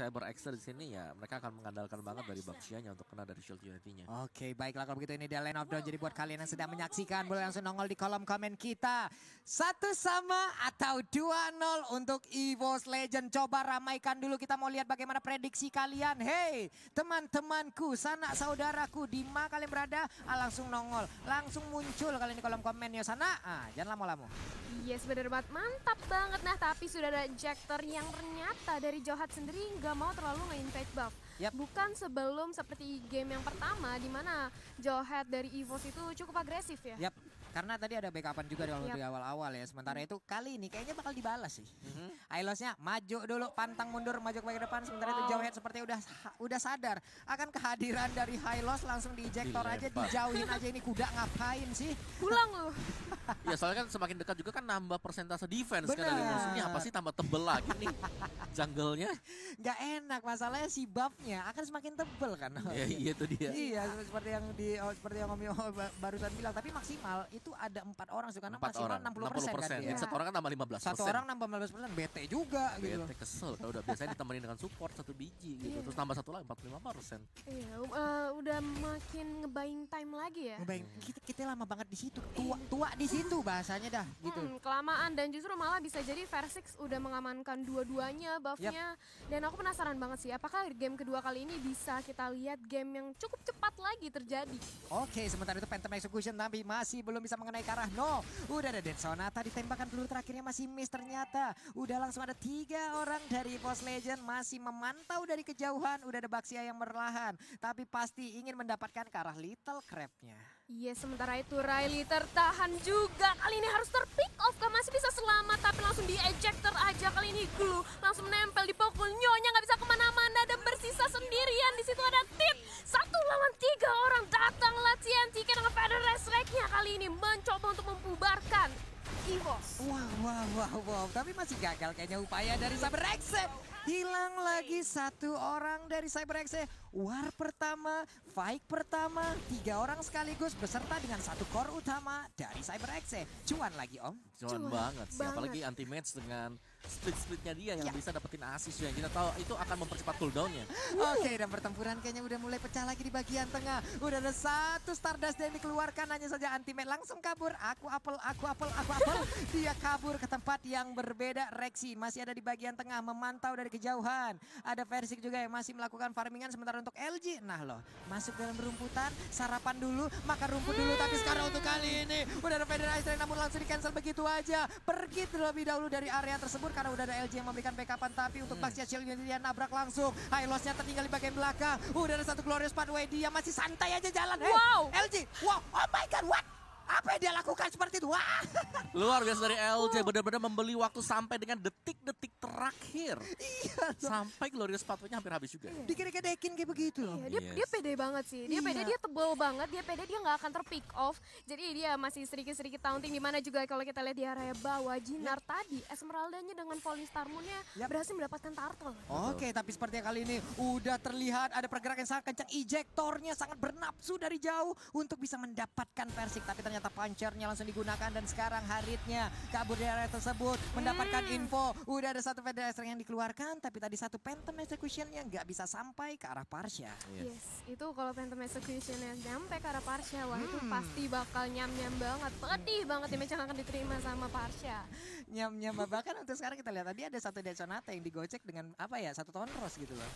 Cyber Extra di sini ya mereka akan mengandalkan banget dari Baxia-nya untuk kena dari Shield Unity-nya. Oke, baiklah kalau begitu ini dia line of down. Jadi buat kalian yang sedang menyaksikan boleh langsung nongol di kolom komen kita. Satu sama atau 2-0 untuk EVOS Legend. Coba ramaikan dulu kita mau lihat bagaimana prediksi kalian. Hey, teman-temanku, sanak saudaraku, di mana kalian berada? Ah, langsung nongol, langsung muncul kalian di kolom komen ya sana. Ah, jangan lama-lama. Yes, bener banget. Mantap banget. Nah, tapi sudah ada Jactor yang ternyata dari Johat sendiri nggak mau terlalu nge-invade buff. Yap. Bukan sebelum seperti game yang pertama di mana Johat dari EVOS itu cukup agresif ya. Yap, karena tadi ada backupan juga Yap. di awal-awal ya. Sementara itu kali ini kayaknya bakal dibalas sih. Mhm. Ailosnya maju dulu, pantang mundur, maju ke depan. Sementara itu. Jauhead sepertinya udah udah sadar akan kehadiran dari Hylos langsung diejektor aja, Dilempar. dijauhin aja ini kuda ngapain sih? Pulang lu. Ya soalnya kan semakin dekat juga kan nambah persentase defense kan dari musuhnya apa sih tambah tebel lagi nih jungle-nya. Nggak enak, masalahnya si buffnya akan semakin tebel kan. Ya iya itu dia. Iya, seperti yang di oh, seperti yang Om barusan bilang. Tapi maksimal itu ada empat orang sih karena Empat maksimal orang, 60 persen kan dia. Jadi satu orang kan tambah 15 Satu orang nambah 15 persen, bete juga gitu. Bete kesel kalau udah biasanya ditemenin dengan support satu biji gitu. Iya. Terus tambah satu lagi 45 persen. Iya, eh, udah makin ngebaying time lagi ya. Ngebayang, kita, kita lama banget di situ, tua, tua di situ bahasanya dah gitu. Hmm, kelamaan dan justru malah bisa jadi Versix udah mengamankan dua-duanya buffnya dan aku penasaran banget sih apakah game kedua kali ini bisa kita lihat game yang cukup cepat lagi terjadi. Oke, sementara itu Phantom Execution tapi masih belum bisa mengenai ke arah no. Udah ada Dead Sonata ditembakkan peluru terakhirnya masih miss ternyata. Udah langsung ada tiga orang dari Boss Legend masih memantau dari kejauhan. Udah ada Baxia yang merlahan. Tapi pasti ingin mendapatkan ke arah Little Crab-nya. Iya, sementara itu Riley tertahan juga. Kali ini harus terpick off kan masih bisa selamat tapi langsung di ejector aja kali ini glue langsung menempel di pokul nyonya nggak bisa ke mana-mana dan bersisa sendirian di situ ada tip satu lawan tiga orang datanglah TNT dengan Feather Resurrect-nya kali ini mencoba untuk membubarkan EVOS. Wow, wow, wow, wow. Tapi masih gagal kayaknya upaya dari CyberX. Hilang lagi satu orang dari CyberX. War pertama, fight pertama, tiga orang sekaligus beserta dengan satu core utama dari CyberX. Cuan lagi om. Cuman Cuan banget sih, banget. apalagi anti match dengan split-splitnya dia yang Ya. bisa dapetin assist yang kita tahu itu akan mempercepat cooldownnya. Oke dan pertempuran kayaknya udah mulai pecah lagi di bagian tengah. Udah ada satu Stardust yang dikeluarkan hanya saja Antimat langsung kabur. Aku apel, aku apel, aku apel. Dia kabur ke tempat yang berbeda. Rexy masih ada di bagian tengah memantau dari kejauhan. Ada Versik juga yang masih melakukan farmingan sementara untuk LG. Nah loh masuk dalam rumputan sarapan dulu makan rumput dulu. Tapi sekarang untuk ini udah ada Federasi namun langsung di cancel begitu aja. Pergi terlebih dahulu dari area tersebut karena udah ada LG yang memberikan backupan. Tapi untuk Hmm. Baxia Shield ini dia nabrak langsung. Highlosnya tertinggal di bagian belakang. Udah ada satu Glorious Pathway. Dia masih santai aja jalan. Hey, Wow. LG. Wow. Oh my God. What? Apa yang dia lakukan seperti itu? Wah. Luar biasa dari LJ benar-benar membeli waktu sampai dengan detik-detik terakhir. iya. Sampai Glorious Pathway-nya hampir habis juga. Dikira-kirain kayak begitu loh. Iya, dia, Yes. dia pede banget sih. Dia pede, Iya. dia tebel banget. Dia pede, dia nggak akan terpick off. Jadi dia masih sedikit-sedikit taunting. Di mana juga kalau kita lihat di area bawah, Jinar tadi, Esmeralda-nya dengan Falling Star Moon-nya berhasil mendapatkan turtle. Oke, tapi seperti yang kali ini udah terlihat ada pergerakan yang sangat kencang. Ejektornya sangat bernafsu dari jauh untuk bisa mendapatkan Persik. Tapi ternyata punchernya langsung digunakan dan sekarang Haritnya kabur dari area tersebut. Mendapatkan Hmm. info. Udah ada satu Federation yang dikeluarkan. Tapi tadi satu Phantom Execution yang nggak bisa sampai ke arah Parsha. Yes, itu kalau Phantom Execution yang nyampe ke arah Parsha, wah itu Hmm. pasti bakal nyam-nyam banget. Pedih banget image yang akan diterima sama Parsha. Nyam-nyam bahkan untuk sekarang kita lihat tadi ada satu Dead Sonata yang digocek dengan apa ya satu tonros gitu loh.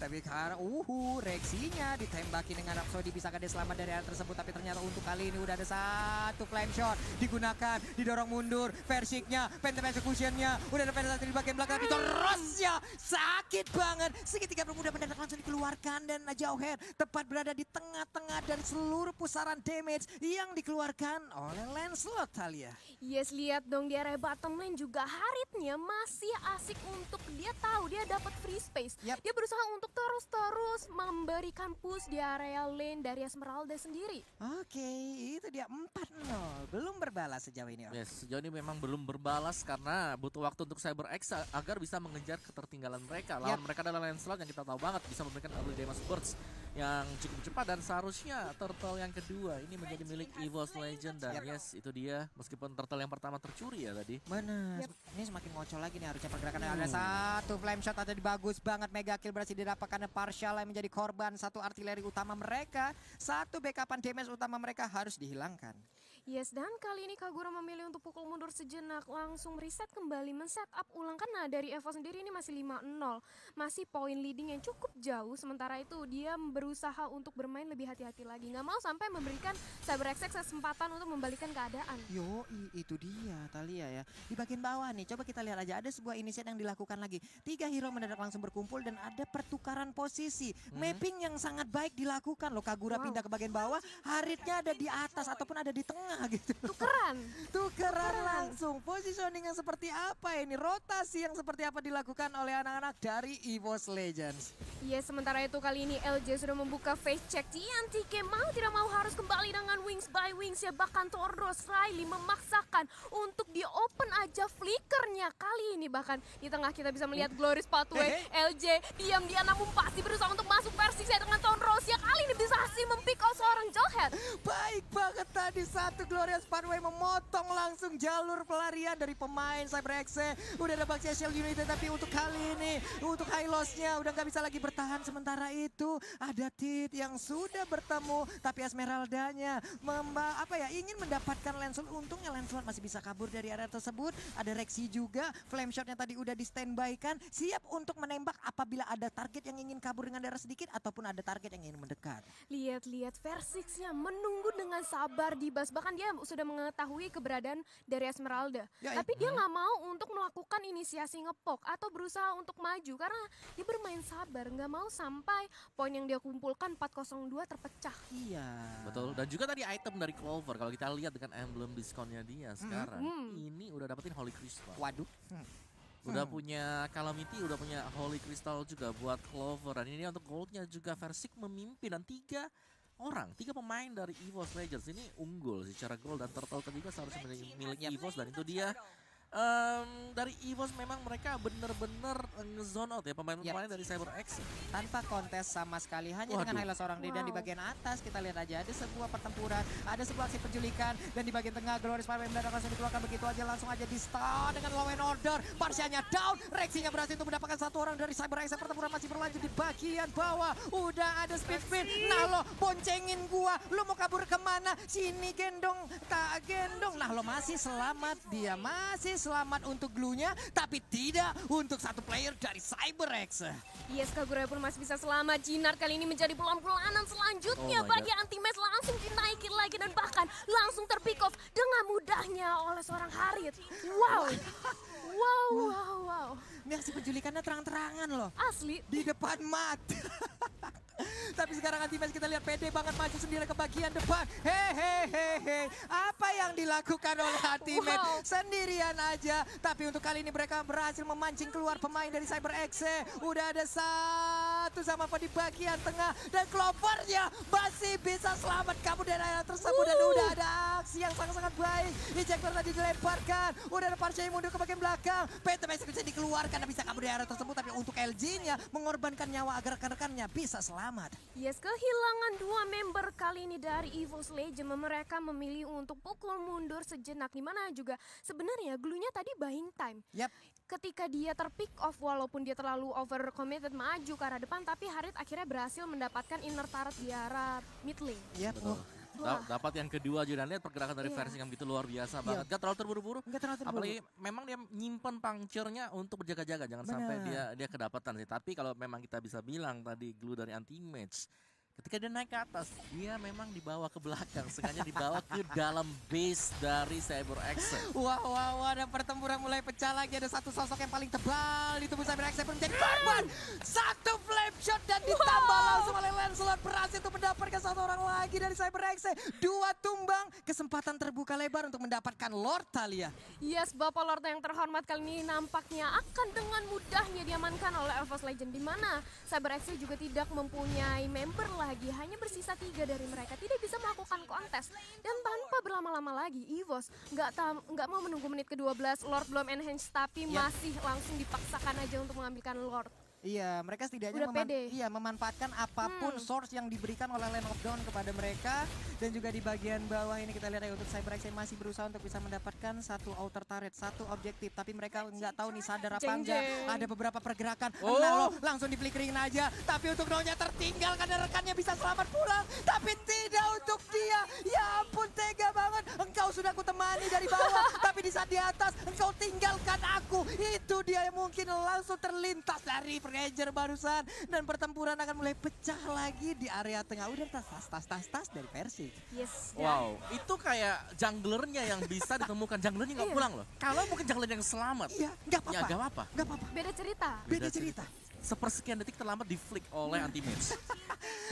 Tapi karena uhu reaksinya ditembaki dengan Rhapsody bisa dia selamat dari area tersebut tapi ternyata untuk kali ini udah ada satu flame shot digunakan didorong mundur versiknya Phantom Executionnya udah ada penetrasi di bagian belakang tapi torosnya sakit banget segitiga bermuda mendadak langsung dikeluarkan dan Jauhead tepat berada di tengah-tengah dari seluruh pusaran damage yang dikeluarkan oleh Lancelot Talia. Yes, lihat dong di area bottom lane juga Haritnya masih asik untuk dia tahu dia dapat free space. Dia berusaha untuk terus-terus memberikan push di area lane dari Esmeralda sendiri. Oke, itu dia 4-0. Belum berbalas sejauh ini. Om. Yes, sejauh ini memang belum berbalas karena butuh waktu untuk Cyber X agar bisa mengejar ketertinggalan mereka. Lawan Yap. mereka adalah Lancelot yang kita tahu banget bisa memberikan early damage burst. Yang cukup cepat dan seharusnya turtle yang kedua ini menjadi milik EVOS Legend dan yes itu dia meskipun turtle yang pertama tercuri ya tadi. Benar. Yap. Ini semakin ngocol lagi nih harusnya pergerakan ada satu flame shot ada di bagus banget mega kill berhasil didapatkan partial yang menjadi korban satu artileri utama mereka. Satu backupan damage utama mereka harus dihilangkan. Yes, dan kali ini Kagura memilih untuk pukul mundur sejenak, langsung reset kembali, men-set up ulang. Karena dari Evo sendiri ini masih 5-0, masih poin leading yang cukup jauh. Sementara itu dia berusaha untuk bermain lebih hati-hati lagi. Nggak mau sampai memberikan CyberXX kesempatan untuk membalikan keadaan. Yo, itu dia Talia ya. Di bagian bawah nih, coba kita lihat aja ada sebuah inisiat yang dilakukan lagi. Tiga hero mendadak langsung berkumpul dan ada pertukaran posisi. Mapping yang sangat baik dilakukan loh. Kagura Wow. pindah ke bagian bawah, Haritnya ada di atas ataupun ada di tengah gitu. Tukeran. Tukeran langsung. Positioning yang seperti apa ini? Rotasi yang seperti apa dilakukan oleh anak-anak dari EVOS Legends. Yes, sementara itu kali ini LJ sudah membuka face check. TNTK mau tidak mau harus kembali dengan wings by wings ya. Bahkan Tordos Riley memaksakan untuk di open aja flickernya kali ini. Bahkan di tengah kita bisa melihat Glorious Pathway. LJ diam-diam namun pasti berusaha untuk masuk versi saya dengan Tordos ya. Kali ini bisa hasil mempick out seorang Jawhead. Baik banget tadi satu Glorious Pathway memotong langsung jalur pelarian dari pemain CyberX. Udah ada Baxia Shield Unity tapi untuk kali ini untuk high loss-nya udah nggak bisa lagi bertahan. Sementara itu ada Tit yang sudah bertemu tapi Esmeraldanya memba apa ya ingin mendapatkan Lancelot untungnya Lancelot masih bisa kabur dari area tersebut. Ada Rexy juga flame shotnya tadi udah di standby kan siap untuk menembak apabila ada target yang ingin kabur dengan darah sedikit ataupun ada target yang ingin mendekat. Lihat-lihat Versixnya menunggu dengan sabar di bas. Bahkan dia sudah mengetahui keberadaan dari Esmeralda. Ya, Tapi dia nggak mau untuk melakukan inisiasi ngepok atau berusaha untuk maju karena dia bermain sabar, nggak mau sampai poin yang dia kumpulkan 402 terpecah. iya Betul. Dan juga tadi item dari Clover kalau kita lihat dengan emblem diskonnya dia sekarang Hmm. ini udah dapetin Holy Crystal. waduh Hmm. Udah punya Calamity, udah punya Holy Crystal juga buat Clover. Dan ini untuk goldnya juga Versik memimpin dan tiga orang, tiga pemain dari EVOS Legends ini unggul secara gold dan Turtle ketiga seharusnya milik, milik EVOS dan itu dia em, dari EVOS memang mereka bener-bener nge-zone out ya pemain-pemain dari CyberX. tanpa kontes sama sekali hanya Waduh. dengan highlight seorang diri dan di Wow. bagian atas kita lihat aja ada sebuah pertempuran ada sebuah aksi penculikan dan di bagian tengah Glorious Fire mendadak langsung dikeluarkan begitu aja langsung aja di stun dengan law and order Parsianya down Rexinya berhasil untuk mendapatkan satu orang dari Cyber X pertempuran masih berlanjut di bagian bawah. Udah ada speed spin nah lo boncengin gua. Lo mau kabur ke mana? Sini gendong. Tak gendong. Nah lo masih selamat. Dia masih selamat untuk glue-nya tapi tidak untuk satu player dari CyberX Yes, Kagura pun masih bisa selamat. Jinar kali ini menjadi pelan-pelanan selanjutnya. Oh bagi anti-match langsung dinaikin lagi dan bahkan langsung terpick off dengan mudahnya oleh seorang Harit. Wow. Wow, wow, wow. Ini aksi penculikannya terang-terangan loh. Asli. Di depan mata. Tapi sekarang anti-match kita lihat pede banget maju sendiri ke bagian depan. Hehehe. Apa yang dilakukan oleh anti-match? Wow. Sendirian aja. Tapi untuk kali ini mereka berhasil memancing keluar pemain dari Cyber X. Udah ada satu sama apa di bagian tengah. Dan Clovernya masih bisa selamat kabur dari area tersebut. Dan udah ada aksi yang sangat-sangat baik. Ejector tadi dilemparkan. Udah ada yang mundur ke bagian belakang. PT Basic bisa dikeluarkan dan bisa kabur dari area tersebut. Tapi untuk LG-nya mengorbankan nyawa agar rekan-rekannya bisa selamat. Yes, kehilangan dua member kali ini dari Evil's Legend. Mereka memilih untuk pukul mundur sejenak. Di mana juga sebenarnya glue-nya tadi buying time. Yap, Ketika dia terpick off walaupun dia terlalu over committed maju ke arah depan. Tapi Harit akhirnya berhasil mendapatkan inner turret di arah mid lane. Betul. Oh, Wah. Da- dapat yang kedua juga dan lihat pergerakan dari Iya. versi yang begitu luar biasa banget. Gak terlalu terburu-buru. Enggak terlalu terburu. Apalagi memang dia nyimpen puncture-nya untuk berjaga-jaga jangan sampai Benar. dia dia kedapatan sih. Tapi kalau memang kita bisa bilang tadi glue dari anti match ketika dia naik ke atas dia memang dibawa ke belakang sengaja dibawa ke dalam base dari Cyber X. Wah, wah, wah, ada pertempuran mulai pecah lagi. Ada satu sosok yang paling tebal di tubuh Cyber X yang menjadi korban. Satu flame shot dan ditambah Wow. langsung oleh Lancelot. Berhasil untuk mendapatkan satu orang lagi dari Cyber X. Dua tumbang, kesempatan terbuka lebar untuk mendapatkan Lord Talia. Yes, Bapak Lord yang terhormat kali ini nampaknya akan dengan mudahnya diamankan oleh Elvos Legend di mana Cyber Excel juga tidak mempunyai member lagi, hanya bersisa tiga dari mereka tidak bisa melakukan kontes dan tanpa berlama-lama lagi Evos nggak nggak mau menunggu menit ke-12 Lord belum enhance tapi Ya. masih langsung dipaksakan aja untuk mengambilkan Lord. Iya, mereka setidaknya Udah pede. iya, memanfaatkan apa pun Hmm. source yang diberikan oleh Land of Dawn kepada mereka. Dan juga di bagian bawah ini kita lihat ya untuk CyberX masih berusaha untuk bisa mendapatkan satu outer turret, satu objektif. Tapi mereka nggak tahu nih sadar apa Jeng, enggak. jeng. Ada beberapa pergerakan. Oh. Nah, lo langsung diflickerin aja. Tapi untuk Nonya tertinggal karena rekannya bisa selamat pulang. Tapi tidak untuk dia. Ya ampun tega banget. Engkau sudah aku temani dari bawah. tapi di saat di atas engkau tinggalkan aku. Itu dia yang mungkin langsung terlintas dari Ranger barusan. Dan pertempuran akan mulai pecah lagi di area tengah. Udah tas tas tas tas, tas dari Persik. Yes. dan Wow, itu kayak junglernya yang bisa ditemukan. Junglernya nggak Iya. pulang loh. Kalau mungkin jungler yang selamat, Iya, nggak ya apa-apa. gak apa-apa. Nggak apa-apa. Beda cerita. Beda cerita. Sepersekian detik terlambat di flick oleh anti mage.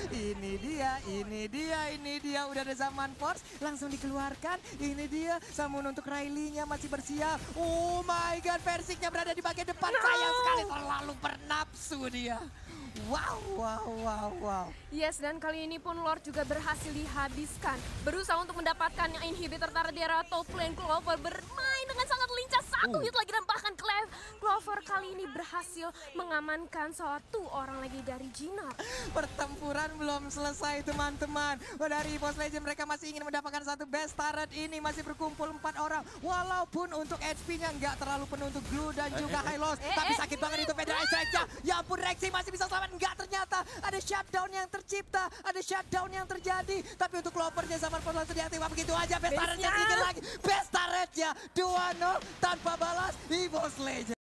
Ini dia, ini dia, ini dia udah ada zaman force langsung dikeluarkan. Ini dia Samun untuk Riley-nya masih bersiap. Oh my god, Persiknya berada di bagian depan. Sayang sekali terlalu bernapsu dia. Wow, wow, wow, wow. Yes, dan kali ini pun Lord juga berhasil dihabiskan. Berusaha untuk mendapatkan yang inhibitor di area top lane Clover bermain dengan sangat lincah. Satu Uh. hit lagi dan bahkan Clover kali ini berhasil mengamankan satu orang lagi dari Jinar. Pertempuran belum selesai teman-teman. Dari Boss Legend mereka masih ingin mendapatkan satu best turret ini. Masih berkumpul empat orang. Walaupun untuk HP-nya nggak terlalu penuh untuk Glue dan juga High Loss. eh, Tapi eh, sakit banget itu Federal Strike-nya. Ya ampun Rexy masih bisa selamat. Nggak ternyata ada shutdown yang tercipta. Ada shutdown yang terjadi. Tapi untuk Clovernya zaman pun langsung diaktifkan begitu aja. Best turret-nya sedikit lagi. Best turret-nya 2-0 tanpa balas di Boss Legend.